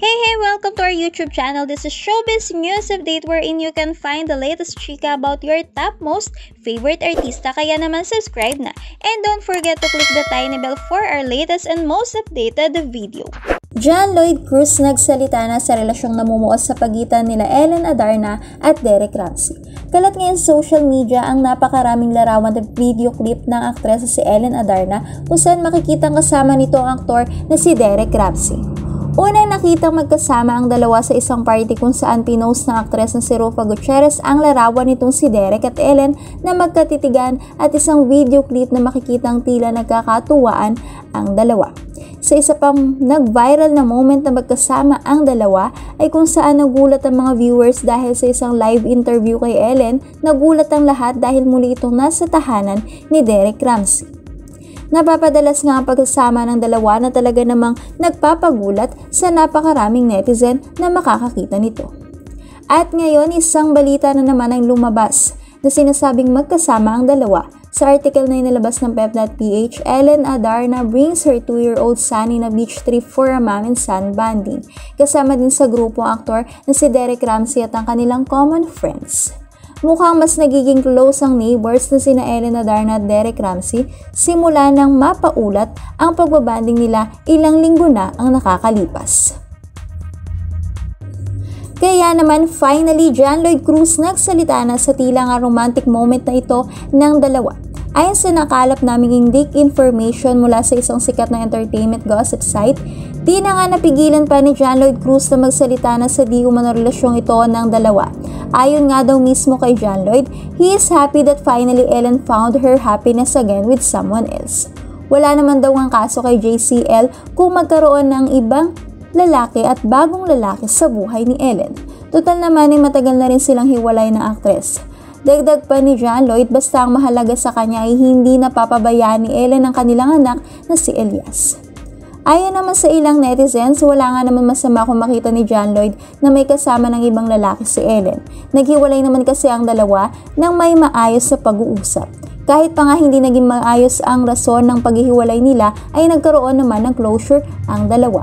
Hey, hey, welcome to our YouTube channel. This is Showbiz News Update wherein you can find the latest chika about your top most favorite artista. Kaya naman subscribe na. And don't forget to click the tiny bell for our latest and most updated video. John Lloyd Cruz nagsalita na sa relasyong namumuo sa pagitan nila Ellen Adarna at Derek Ramsey. Kalat ngayon social media ang napakaraming larawan at video clip ng aktres si Ellen Adarna kung saan makikitang kasama nito ang aktor na si Derek Ramsey. Unang nakitang magkasama ang dalawa sa isang party kung saan pinost ng aktres na si Rufa Gutierrez ang larawan nitong si Derek at Ellen na magkatitigan at isang video clip na makikitang tila nagkakatuwaan ang dalawa. Sa isa pang nag-viral na moment na magkasama ang dalawa ay kung saan nagulat ang mga viewers dahil sa isang live interview kay Ellen, nagulat ang lahat dahil muli itong nasa tahanan ni Derek Ramsey. Napapadalas nga ang pagkasama ng dalawa na talaga namang nagpapagulat sa napakaraming netizen na makakakita nito. At ngayon isang balita na naman ang lumabas na sinasabing magkasama ang dalawa. Sa article na inilabas ng Pep.ph, Ellen Adarna brings her 2-year-old son in a beach trip for a mom and son bonding. Kasama din sa grupo ang aktor na si Derek Ramsey at ang kanilang common friends. Mukhang mas nagiging close ang neighbors na sina Elena Darna at Derek Ramsey simula nang mapaulat ang pagbabanding nila ilang linggo na ang nakakalipas. Kaya naman finally John Lloyd Cruz nagsalita na sa tila nga romantic moment na ito ng dalawa. Ayon sa nakalap naming leak information mula sa isang sikat na entertainment gossip site, di na nga napigilan pa ni John Lloyd Cruz na magsalita na sa di umano relasyong ito ng dalawa. Ayon nga daw mismo kay John Lloyd, he is happy that finally Ellen found her happiness again with someone else. Wala naman daw ang kaso kay JCL kung magkaroon ng ibang lalaki at bagong lalaki sa buhay ni Ellen. Total naman ay matagal na rin silang hiwalay na aktres. Dagdag pa ni John Lloyd basta ang mahalaga sa kanya ay hindi napapabayaan ni Ellen ang kanilang anak na si Elias. Ayon naman sa ilang netizens, wala nga naman masama kung makita ni John Lloyd na may kasama ng ibang lalaki si Ellen. Naghiwalay naman kasi ang dalawa nang may maayos sa pag-uusap. Kahit pa nga hindi naging maayos ang rason ng paghihiwalay nila ay nagkaroon naman ng closure ang dalawa.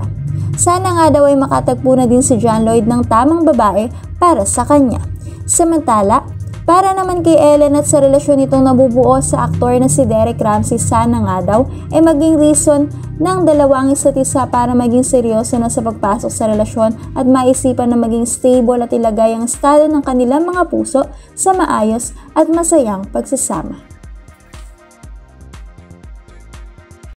Sana nga daw ay makatagpo na din si John Lloyd ng tamang babae para sa kanya. Samantala, para naman kay Ellen at sa relasyon nitong nabubuo sa aktor na si Derek Ramsey, sana nga daw ay maging reason ng dalawang isa't isa para maging seryoso na sa pagpasok sa relasyon at maisipan na maging stable at ilagay ang estado ng kanilang mga puso sa maayos at masayang pagsasama.